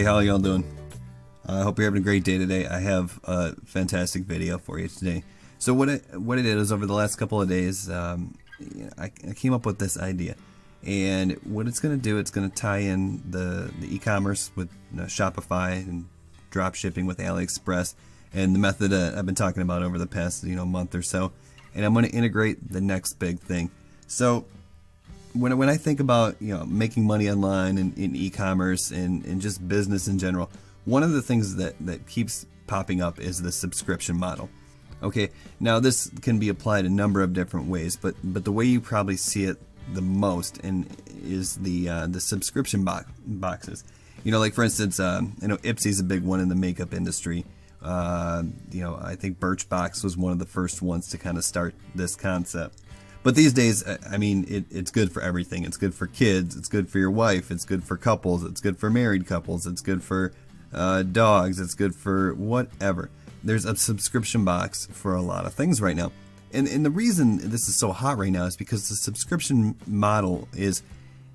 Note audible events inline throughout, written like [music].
Hey, how y'all doing? I hope you're having a great day today. I have a fantastic video for you today. So what it what it is over the last couple of days, um, I, I, came up with this idea, and what it's going to do, it's going to tie in the the e-commerce with you know, Shopify and drop shipping with AliExpress, and the method uh, I've been talking about over the past you know month or so, and I'm going to integrate the next big thing. So when when I think about you know making money online and in e-commerce and, and just business in general, one of the things that that keeps popping up is the subscription model. Okay, now this can be applied a number of different ways, but but the way you probably see it the most and is the uh, the subscription box boxes. You know, like for instance, uh, you know Ipsy's a big one in the makeup industry. Uh, you know, I think Birchbox was one of the first ones to kind of start this concept. But these days, I mean, it, it's good for everything. It's good for kids. It's good for your wife. It's good for couples. It's good for married couples. It's good for uh, dogs. It's good for whatever. There's a subscription box for a lot of things right now. And, and the reason this is so hot right now is because the subscription model is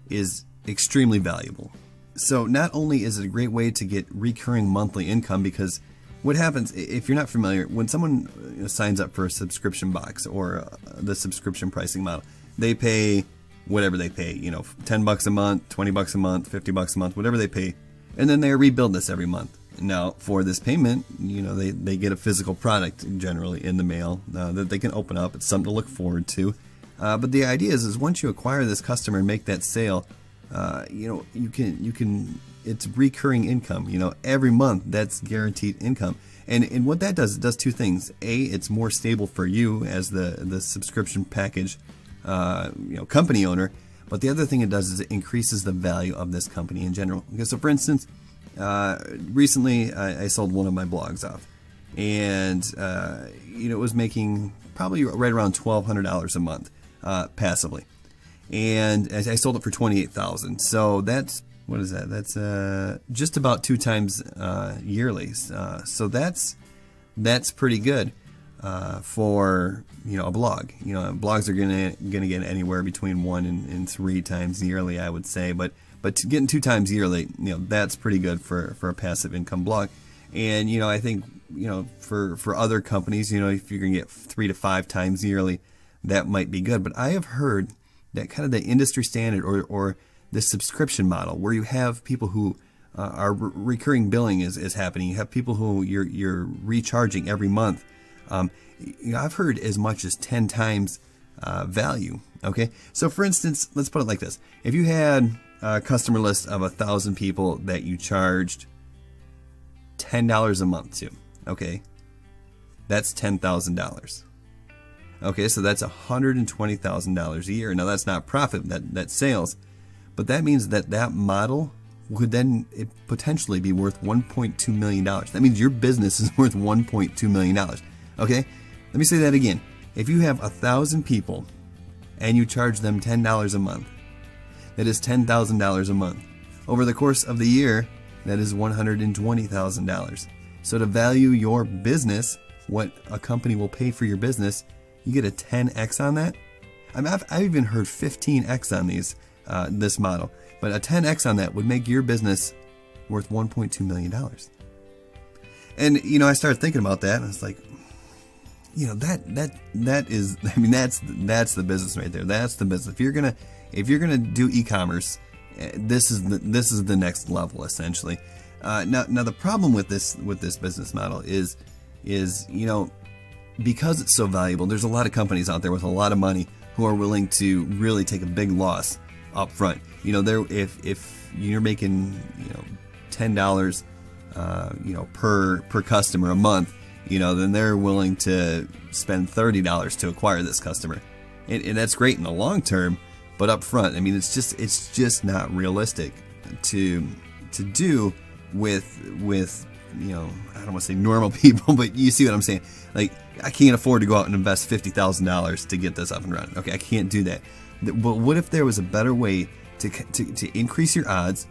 is extremely valuable. So not only is it a great way to get recurring monthly income because what happens if you're not familiar when someone know, signs up for a subscription box or uh, the subscription pricing model they pay whatever they pay you know 10 bucks a month 20 bucks a month 50 bucks a month whatever they pay and then they rebuild this every month. Now for this payment you know they, they get a physical product generally in the mail uh, that they can open up. It's something to look forward to. Uh, but the idea is is once you acquire this customer and make that sale uh, you know you can you can it's recurring income. You know, every month that's guaranteed income. And and what that does, it does two things. A, it's more stable for you as the the subscription package, uh, you know, company owner. But the other thing it does is it increases the value of this company in general. Okay, so for instance, uh, recently I, I, sold one of my blogs off, and uh, you know it was making probably right around twelve hundred dollars a month uh, passively, and I sold it for twenty eight thousand. So that's what is that? That's uh, just about two times uh, yearly. Uh, so that's that's pretty good uh, for you know a blog. You know, blogs are gonna gonna get anywhere between one and, and three times yearly, I would say. But but getting two times yearly, you know, that's pretty good for for a passive income blog. And you know, I think you know for for other companies, you know, if you're gonna get three to five times yearly, that might be good. But I have heard that kind of the industry standard or or this subscription model where you have people who uh, are re recurring billing is, is happening. You have people who you're, you're recharging every month. Um, you know, I've heard as much as 10 times uh, value. Okay, so for instance, let's put it like this: if you had a customer list of a thousand people that you charged ten dollars a month to, okay, that's ten thousand dollars. Okay, so that's hundred and twenty thousand dollars a year. Now that's not profit; that that's sales. But that means that that model could then potentially be worth $1.2 million. That means your business is [laughs] worth $1.2 million. Okay? Let me say that again. If you have a thousand people and you charge them $10 a month, that is $10,000 a month. Over the course of the year, that is $120,000. So to value your business, what a company will pay for your business, you get a 10x on that. I mean, I've, I've even heard 15x on these uh, this model. But a 10x on that would make your business worth 1.2 million dollars. And you know, I started thinking about that, and it's like, you know, that that that is, [laughs] I mean, that's that's the business right there. That's the business. If you're gonna if you're gonna do e-commerce, eh, this is the this is the next level essentially. Uh, now, now the problem with this with this business model is is you know because it's so valuable. There's a lot of companies out there with a lot of money who are willing to really take a big loss up front. You know, there if if you're making you know ten dollars, uh, you know per per customer a month, you know, then they're willing to spend thirty dollars to acquire this customer, and, and that's great in the long term. But up front, I mean, it's just it's just not realistic to to do with with you know I don't want to say normal [laughs] people, but you see what I'm saying. Like I can't afford to go out and invest fifty thousand dollars to get this up and running. Okay, I can't do that. But what if there was a better way to, to, to increase your odds,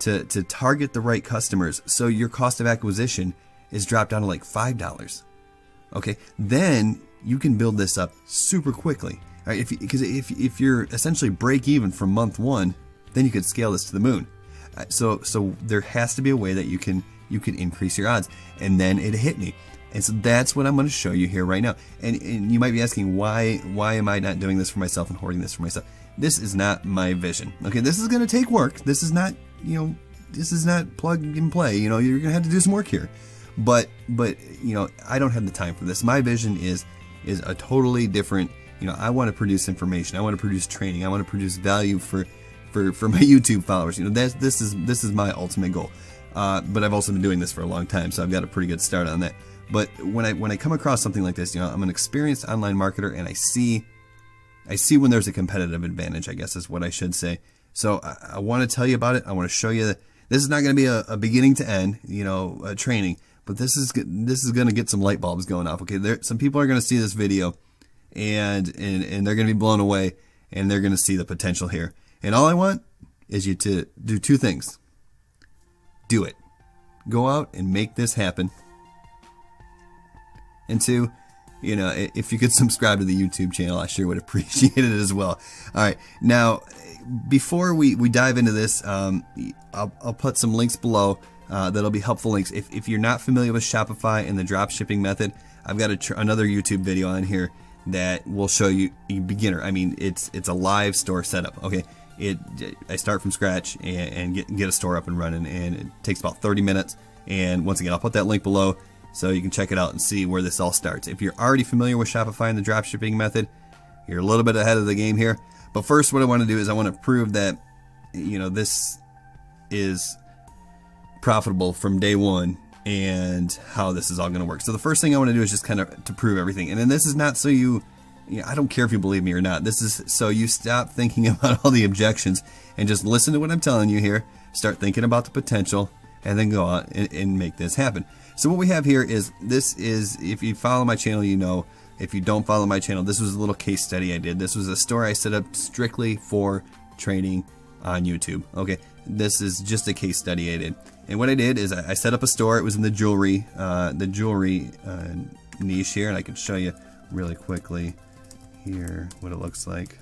to, to target the right customers so your cost of acquisition is dropped down to like $5? Okay, then you can build this up super quickly. Right? If because if, if you're essentially break even from month one, then you could scale this to the moon. Uh, so so there has to be a way that you can you can increase your odds. And then it hit me. And so that's what I'm going to show you here right now. And, and you might be asking, why why am I not doing this for myself and hoarding this for myself? This is not my vision. Okay, this is going to take work. This is not, you know, this is not plug and play. You know, you're going to have to do some work here. But but you know, I don't have the time for this. My vision is is a totally different. You know, I want to produce information. I want to produce training. I want to produce value for for for my [laughs] YouTube followers. You know, that's this is this is my ultimate goal. Uh, but I've also been doing this for a long time, so I've got a pretty good start on that. But when I when I come across something like this, you know, I'm an experienced online marketer, and I see I see when there's a competitive advantage. I guess is what I should say. So I, I want to tell you about it. I want to show you that this is not going to be a, a, beginning to end, you know, training, but this is this is going to get some light bulbs going off. Okay, there some people are going to see this video, and and and they're going to be blown away, and they're going to see the potential here. And all I want is you to do two things. Do it. Go out and make this happen and two, you know, if you could [laughs] subscribe to the YouTube channel, I sure would appreciate it as well. All right, now before we, we dive into this, um, I'll, I'll put some links below uh, that'll be helpful links. If, if you're not familiar with Shopify and the drop shipping method, I've got another YouTube video on here that will show you beginner. I mean, it's it's a live store setup. Okay, it I start from scratch and, and get get a store up and running, and it takes about 30 minutes. And once again, I'll put that link below so you can check it out and see where this all starts. If you're already familiar with Shopify and the dropshipping method, you're a little bit ahead of the game here. But first, what I want to do is I want to prove that, you know, this is profitable from day one and how this is all going to work. So the first thing I want to do is just kind of to prove everything. And then this is not so you, you know, I don't care if you believe me or not. This is so you stop thinking [laughs] about all the objections and just listen to what I'm telling you here. Start thinking about the potential and then go out and, and make this happen. So what we have here is, this is, if you follow my channel, you know, if you don't follow my channel, this was a little case study I did. This was a store I set up strictly for training on YouTube. Okay, this is just a case study I did. And what I did is I set up a store. It was in the jewelry, uh, the jewelry uh, niche here, and I can show you really quickly here what it looks like.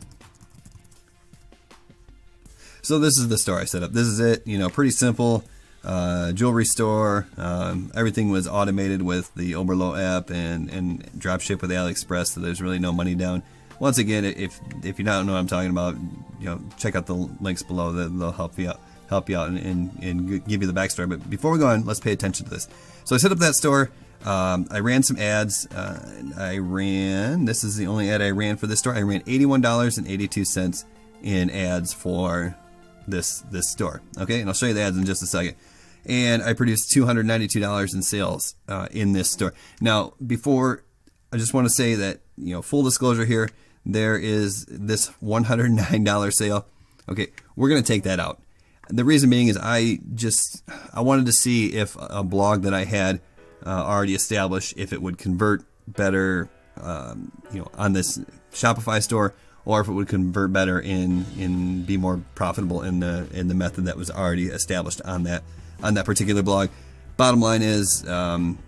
So this is the store I set up. This is it. You know, pretty simple uh, jewelry store. Um, everything was automated with the Oberlo app and, and drop ship with AliExpress, so there's really no money down. Once again, if if you don't know what I'm talking about, you know, check out the links below. They'll help you out, help you out, and, and, and give you the backstory. But before we go on, let's pay attention to this. So I set up that store. Um, I ran some ads. Uh, I ran. This is the only ad I ran for this store. I ran $81.82 in ads for this this store. Okay, and I'll show you the ads in just a second and I produced $292 in sales uh, in this store. Now, before, I just want to say that, you know, full disclosure here, there is this $109 sale. Okay, we're going to take that out. The reason being is I just, I wanted to see if a blog that I had uh, already established, if it would convert better, um, you know, on this Shopify store, or if it would convert better in, in be more profitable in the, in the method that was already established on that on that particular blog. Bottom line is, um,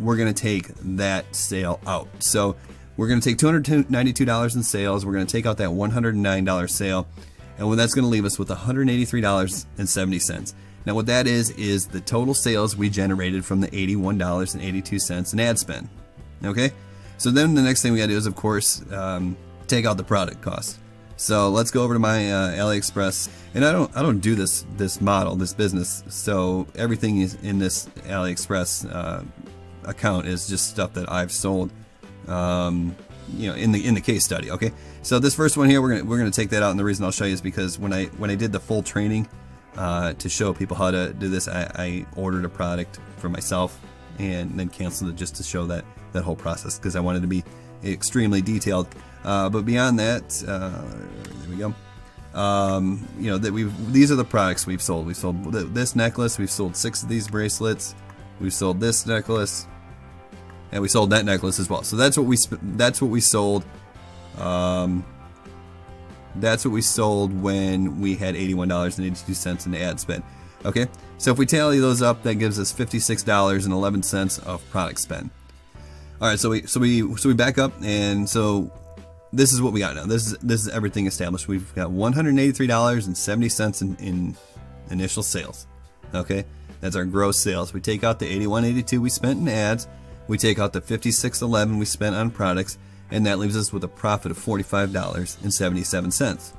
we're going to take that sale out. So we're going to take $292 in sales. We're going to take out that $109 sale. And what that's going to leave us with $183.70. Now what that is, is the total sales we generated from the $81.82 in ad spend. Okay? So then the next thing we got to do is, of course, um, take out the product cost. So let's go over to my uh, AliExpress, and I don't I don't do this this model this business. So everything is in this AliExpress uh, account is just stuff that I've sold. Um, you know, in the in the case study. Okay, so this first one here, we're gonna we're gonna take that out, and the reason I'll show you is because when I when I did the full training uh, to show people how to do this, I, I ordered a product for myself and then canceled it just to show that that whole process because I wanted to be extremely detailed. Uh, but beyond that, uh, there we go. Um, you know that we've these are the products we've sold. We sold this necklace. We've sold six of these bracelets. We've sold this necklace, and we sold that necklace as well. So that's what we that's what we sold. Um, that's what we sold when we had $81.82 in the ad spend. Okay, so if we tally those up, that gives us $56.11 of product spend. All right, so we so we so we back up, and so this is what we got now. This is this is everything established. We've got $183.70 in, in initial sales. Okay, that's our gross sales. We take out the 81.82 we spent in ads, we take out the 56.11 we spent on products, and that leaves us with a profit of $45.77.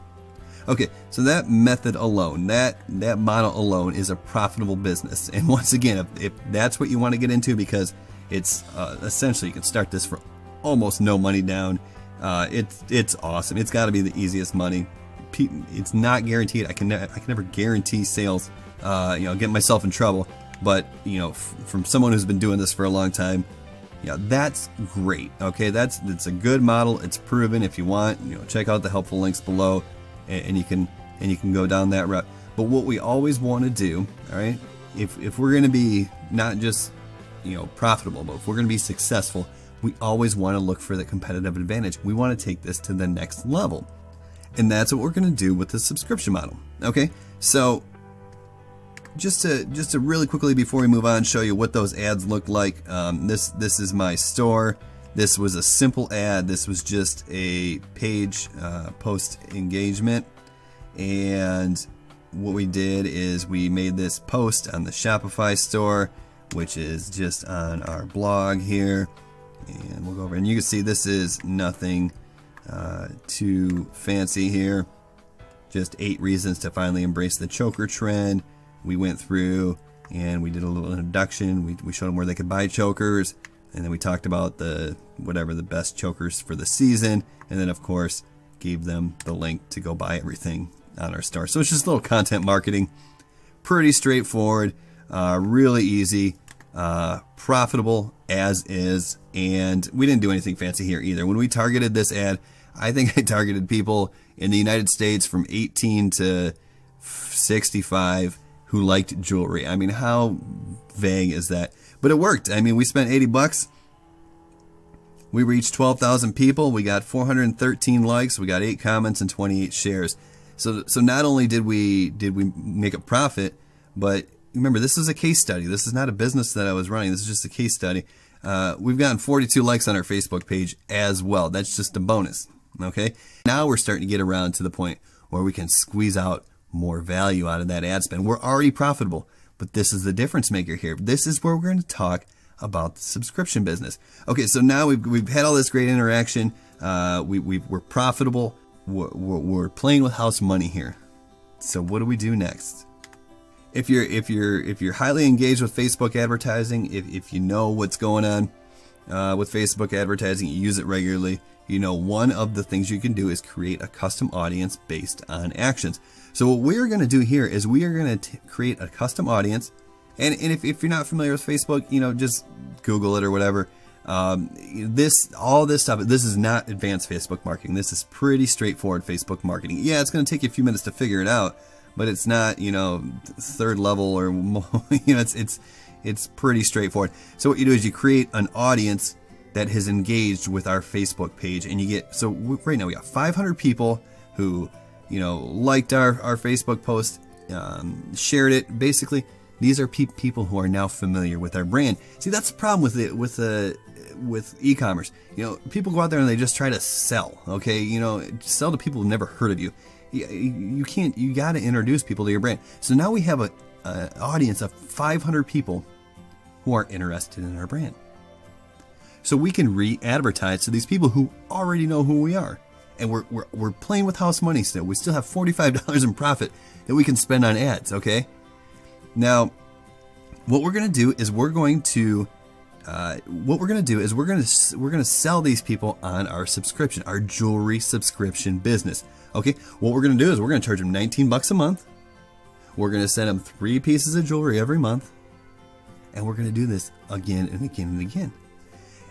Okay, so that method alone, that that model alone is a profitable business. And once again, if, if that's what you want to get into because it's uh, essentially you can start this for almost no money down. Uh, it's it's awesome. It's got to be the easiest money. It's not guaranteed. I can I can never guarantee sales. Uh, you know, get myself in trouble. But you know, from someone who's been doing this for a long time, yeah, that's great. Okay, that's it's a good model. It's proven. If you want, you know, check out the helpful links below, and, and you can and you can go down that route. But what we always want to do, all right, if if we're going to be not just you know profitable, but if we're going to be successful, we always want to look for the competitive advantage. We want to take this to the next level. And that's what we're going to do with the subscription model. Okay? So just to just to really quickly before we move on show you what those ads look like. Um, this this is my store. This was a simple ad. This was just a page uh, post engagement. And what we did is we made this post on the Shopify store, which is just on our blog here. And we'll go over and you can see this is nothing uh, too fancy here. Just eight reasons to finally embrace the choker trend. We went through and we did a little introduction. We, we showed them where they could buy chokers and then we talked about the whatever the best chokers for the season and then of course gave them the link to go buy everything on our store. So it's just a little content marketing. Pretty straightforward uh, really easy uh, profitable as is, and we didn't do anything fancy here either. When we targeted this ad, I think I targeted people in the United States from 18 to 65 who liked jewelry. I mean, how vague is that? But it worked. I mean, we spent 80 bucks. We reached 12,000 people. We got 413 likes. We got 8 comments and 28 shares. So so not only did we did we make a profit, but remember, this is a case study. This is not a business that I was running. This is just a case study. Uh, we've gotten 42 likes on our Facebook page as well. That's just a bonus. Okay. Now we're starting to get around to the point where we can squeeze out more value out of that ad spend. We're already profitable, but this is the difference maker here. This is where we're going to talk about the subscription business. Okay, so now we've, we've had all this great interaction. Uh, we, we are profitable. We're, we're, we're playing with house money here. So what do we do next? If you're if you're if you're highly engaged with Facebook advertising, if, if you know what's going on uh, with Facebook advertising, you use it regularly. You know, one of the things you can do is create a custom audience based on actions. So what we're going to do here is we are going to create a custom audience. And, and if, if you're not familiar with Facebook, you know, just Google it or whatever. Um, this, all this stuff, this is not advanced Facebook marketing. This is pretty straightforward Facebook marketing. Yeah, it's going to take you a few minutes to figure it out but it's not you know third level or [laughs] you know it's it's it's pretty straightforward. So what you do is you create an audience that has engaged with our Facebook page, and you get so right now we got 500 people who you know liked our our Facebook post, um, shared it. Basically, these are pe people who are now familiar with our brand. See, that's the problem with it with the with e-commerce. You know, people go out there and they just try to sell. Okay, you know, sell to people who've never heard of you you can't you got to introduce people to your brand. So now we have a, a audience of 500 people who are interested in our brand. So we can re-advertise to these people who already know who we are. And we're, we're, we're playing with house money still. We still have $45 in profit that we can spend on ads okay? Now what we're going to do is we're going to uh, what we're to do is we're to we're to sell these people on our subscription, our jewelry subscription business. Okay, what we're to do is we're to charge them 19 bucks a month. We're to send them three pieces of jewelry every month, and we're to do this again and again and again.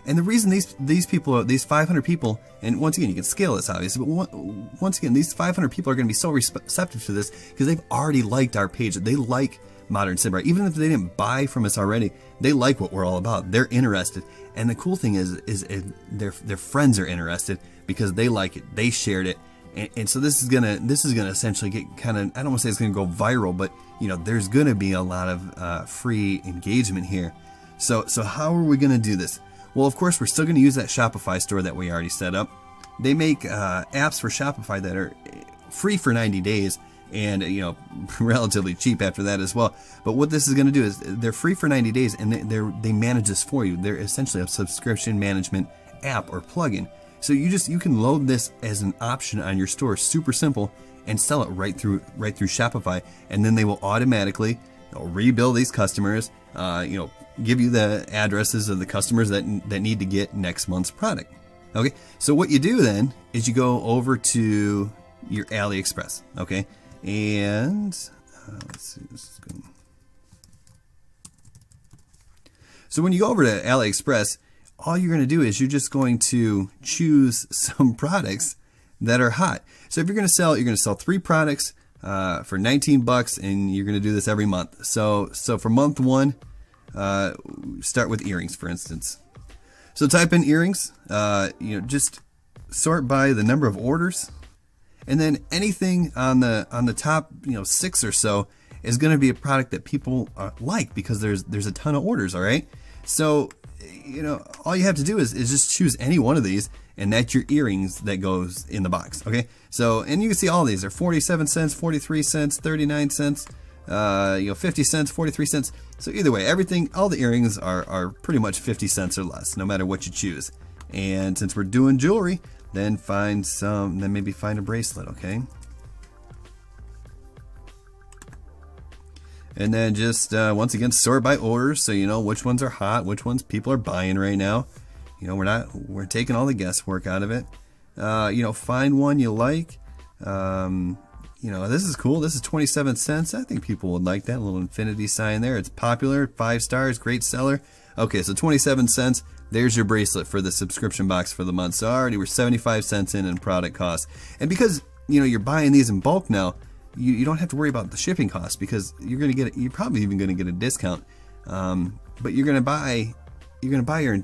And the reason these these people, are, these 500 people, and once again, you can scale this obviously, but once again, these 500 people are to be so receptive to this because they've already liked our page. They like modern samurai. Even if they didn't buy from us already, they like what we're all about. They're interested. And the cool thing is, is, their their friends are interested because they like it. They shared it. And, and so this is gonna this is gonna essentially get kind of I don't want to say it's gonna go viral, but you know there's gonna be a lot of uh, free engagement here. So so how are we gonna do this? Well, of course we're still gonna use that Shopify store that we already set up. They make uh, apps for Shopify that are free for 90 days and you know [laughs] relatively cheap after that as well. But what this is going to do is they're free for 90 days and they they manage this for you. They're essentially a subscription management app or plugin. So you just you can load this as an option on your store, super simple, and sell it right through right through Shopify, and then they will automatically you know, rebill these customers. Uh, you know, give you the addresses of the customers that that need to get next month's product. Okay, so what you do then is you go over to your AliExpress. Okay, and uh, let's see. So when you go over to AliExpress, all you're going to do is you're just going to choose [laughs] some products that are hot. So if you're going to sell, you're going to sell three products uh, for 19 bucks, and you're going to do this every month. So so for month one, uh, start with earrings, for instance. So type in earrings. Uh, you know, just sort by the number of orders, and then anything on the on the top, you know, six or so is going to be a product that people uh, like because there's there's a ton of orders. All right. So you know, all you have to do is, is just choose any one of these and that's your earrings that goes in the box. Okay. So, and you can see all these are 47 cents, 43 cents, 39 cents, uh, you know, 50 cents, 43 cents. So either way, everything, all the earrings are, are pretty much 50 cents or less, no matter what you choose. And since we're doing jewelry, then find some, then maybe find a bracelet. Okay. And then just uh, once again sort by orders so you know which ones are hot, which ones people are buying right now. You know, we're not we're taking all the guesswork out of it. Uh, you know, find one you like. Um, you know, this is cool. This is 27 cents. I think people would like that little infinity sign there. It's popular, five stars, great seller. Okay, so 27 cents. There's your bracelet for the subscription box for the month. So already we're 75 cents in in product cost. And because, you know, you're buying these in bulk now, you, you don't have to worry about the shipping costs because you're going to get you're probably even going to get a discount. Um, but you're going to buy you're going to buy your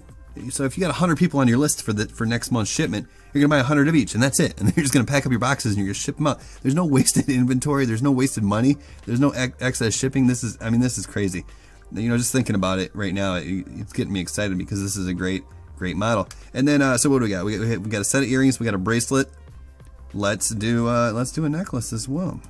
so if you got 100 people on your list for the for next month's shipment, you're going to buy 100 of each and that's it. [laughs] And you're just going to pack up your boxes and you're going to ship them out. There's no [laughs] wasted inventory, there's no wasted money, there's no ex excess shipping. This is I mean this is crazy. You know, just thinking about it right now, it, it's getting me excited because this is a great great model. And then uh, so what do we got? We, we got a set of earrings, we got a bracelet. Let's do uh, let's do a necklace as well.